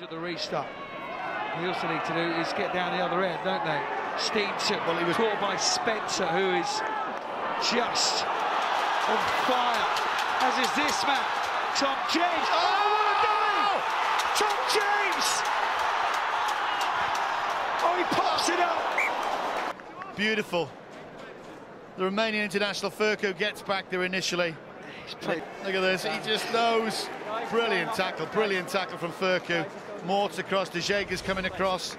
At the restart. They also need to do is get down the other end, don't they? Steenson, well, he was caught by Spencer, who is just on fire, as is this man, Tom James. Oh, what a dive! Tom James! Oh, he pops it up. Beautiful. The Romanian international Fercu gets back there initially. Look at this, he just knows. Brilliant tackle, brilliant tackle from Fercu. Mort's across, De Jager's coming across.